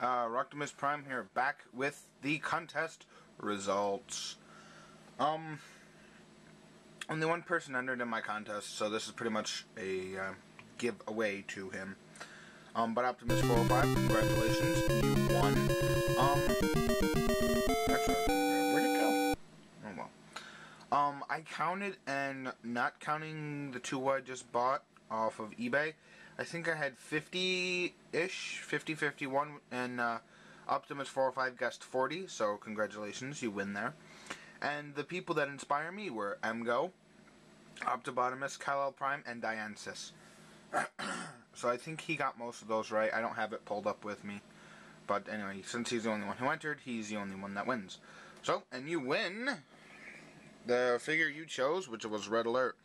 uh, Roctimus Prime here, back with the contest results. Um, only one person entered in my contest, so this is pretty much a uh, giveaway to him. Um, but Optimus 405, congratulations, you won. Um, actually, where'd it go? Oh well. Um, I counted, and not counting the two I just bought off of eBay, I think I had 50-ish, 50, 51, and uh, Optimus 405 guessed 40, so congratulations, you win there. And the people that inspire me were Emgo, Optibotimus, Kal-El Prime, and Diansis. so I think he got most of those right. I don't have it pulled up with me. But anyway, since he's the only one who entered, he's the only one that wins. So, and you win the figure you chose, which was Red Alert.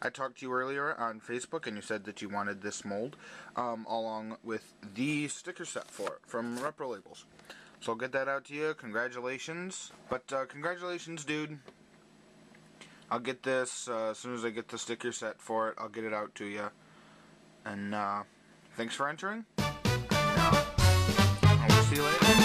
I talked to you earlier on Facebook, and you said that you wanted this mold um, along with the sticker set for it from Repro Labels. So I'll get that out to you. Congratulations. But uh, congratulations, dude. I'll get this uh, as soon as I get the sticker set for it. I'll get it out to you. And uh, thanks for entering. I'll see you later.